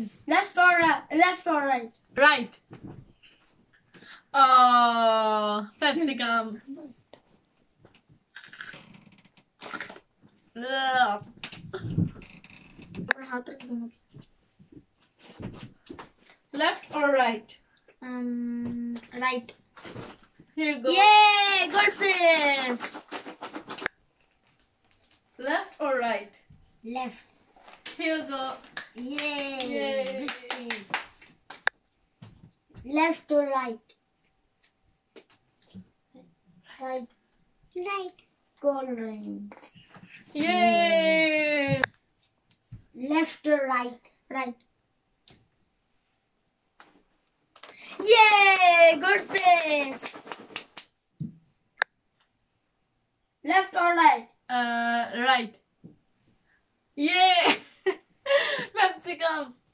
hands. Left or right? Left or right? Right. Uh, oh, Pepsicum. Ugh. Left or right? Um, right. Here you go. Yay, goldfish. Left or right? Left. Here you go. yay, Yay. biscuits left or right right right gold ring Yay! left or right right yay good fish left or right Uh, right. Yay! Pepsicum.